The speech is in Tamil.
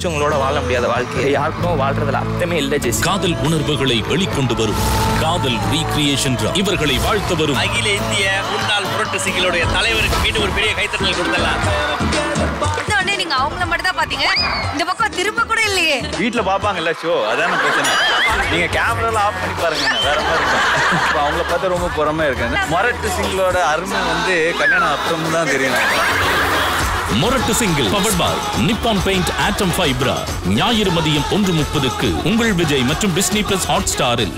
பிடிச்சவங்களோட வாழ முடியாத வாழ்க்கையை யாருக்கும் வாழ்றதுல அர்த்தமே இல்லை ஜெஸ் காதல் உணர்வுகளை வெளிக்கொண்டு வரும். காதல் ரீக்ரியேஷன் இவர்களை வாழ்த்த வரும். அகில இந்திய முன்னாள் புரட்டு சிங்கிளுடைய தலைவருக்கு மீண்டும் ஒரு பெரிய கைத்தட்டல் கொடுத்தலாம் நீங்க அவங்கள மட்டும் தான் பாத்தீங்க? இந்த பக்கம் திரும்ப கூட இல்லையே. வீட்ல பாப்பாங்கல்ல ஷோ அதான பிரச்சனை. நீங்க கேமரால ஆஃப் பண்ணி பாருங்க வேற மாதிரி இருக்கும். இப்போ அவங்கள பார்த்தா ரொம்ப பொறாமையா இருக்காங்க. மொரட்டு சிங்கிளோட அருமை வந்து கல்யாணம் அப்புறம் தான் தெரியும். மொரட்டு single. Powered by Nippon paint ஆட்டம் ஃபைப்ரா ஞாயிறு மதியம் ஒன்று முப்பதுக்கு உங்கள் விஜய் மற்றும் டிஸ்னி பிளஸ் ஹாட் ஸ்டாரில்